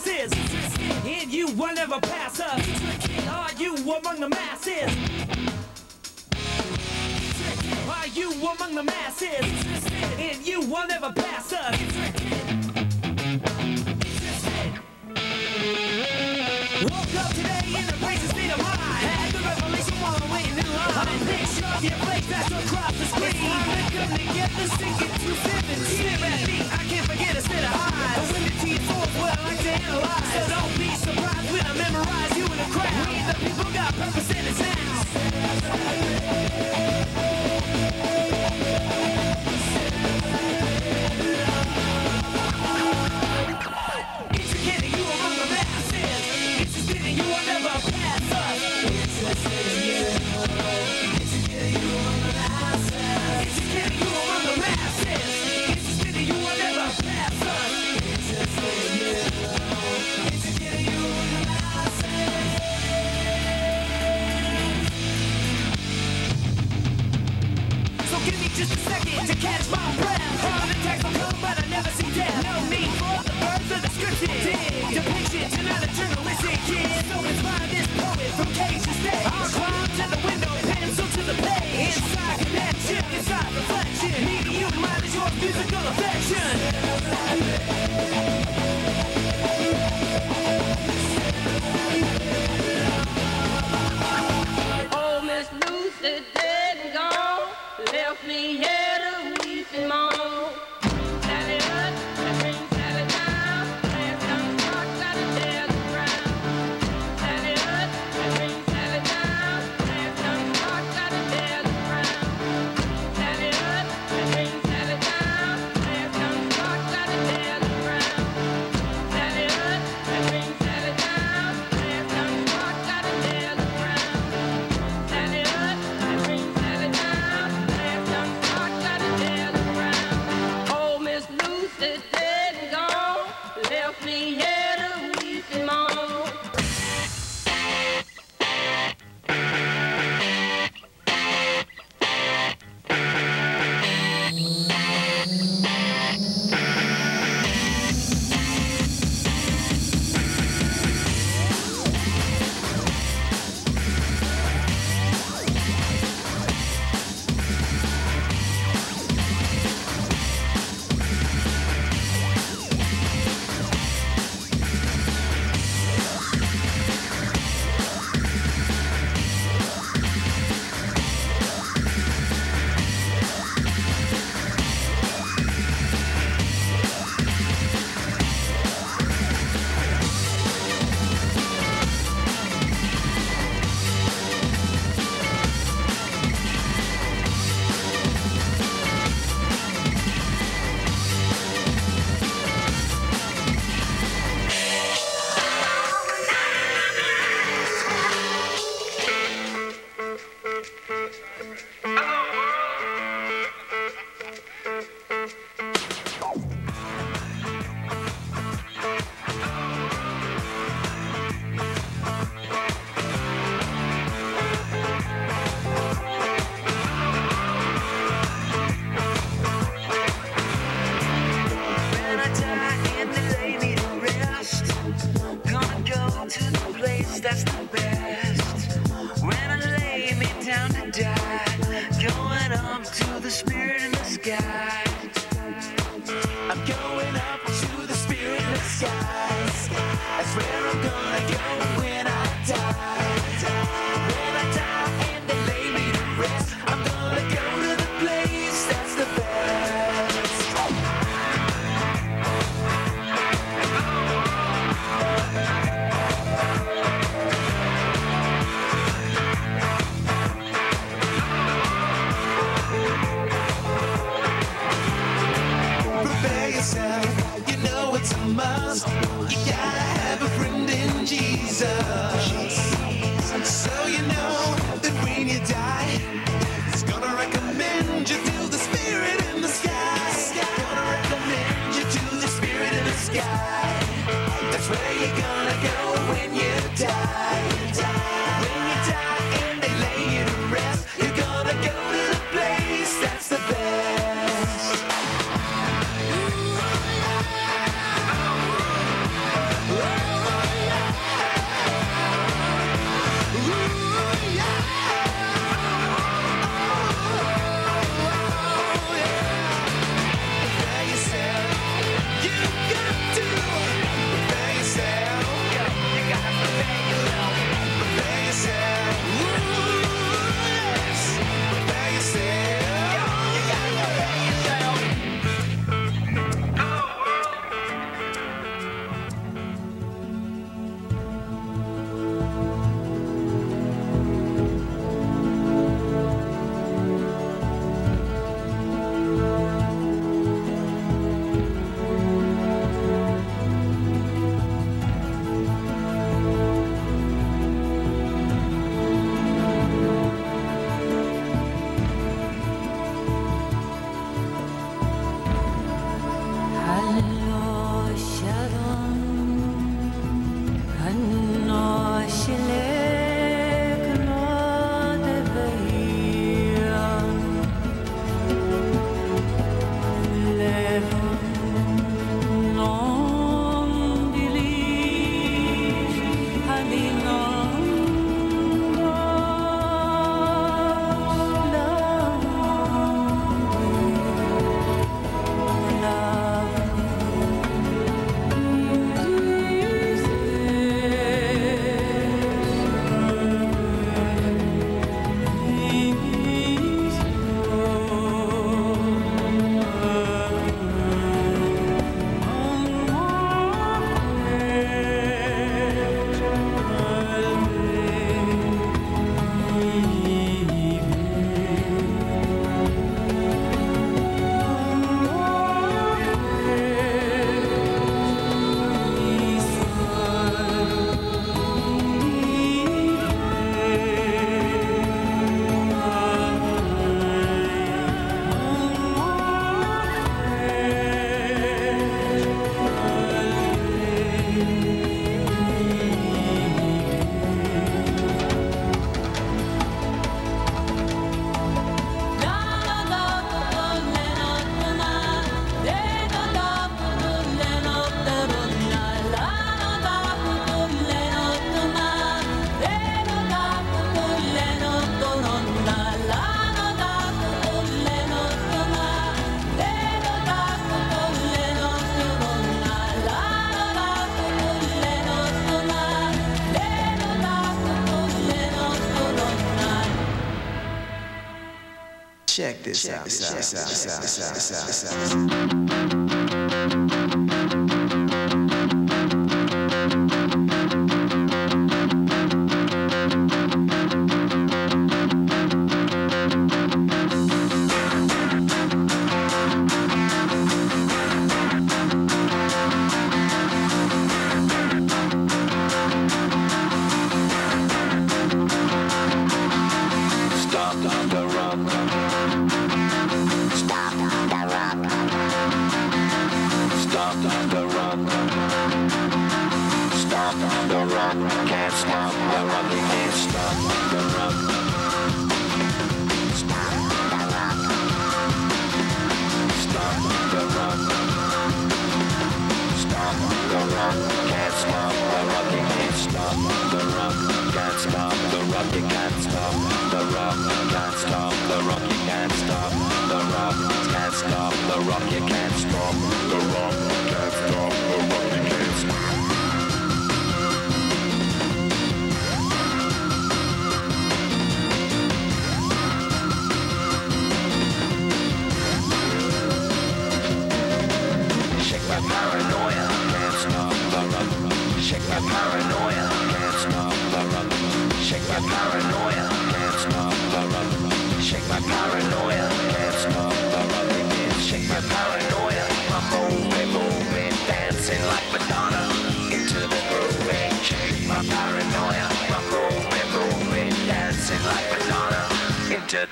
classes. And you will never pass us. Are you among the masses? Are you among the masses? And you will never pass us. Woke up today in place racist state of mind. Had the revelation while I'm waiting in line. I'm picture of your plate that's across the screen. I'm gonna get the sinking 217. Stare at me, I can't forget a state of high. that's the best. Jesus. Check this out.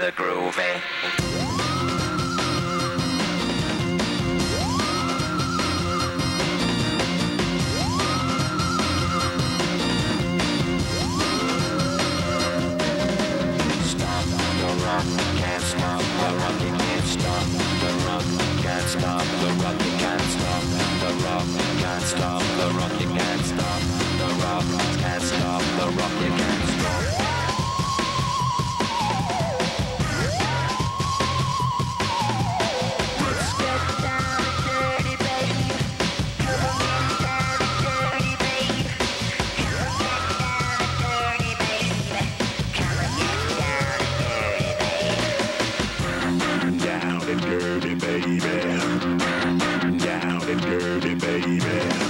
Into Dirty, baby.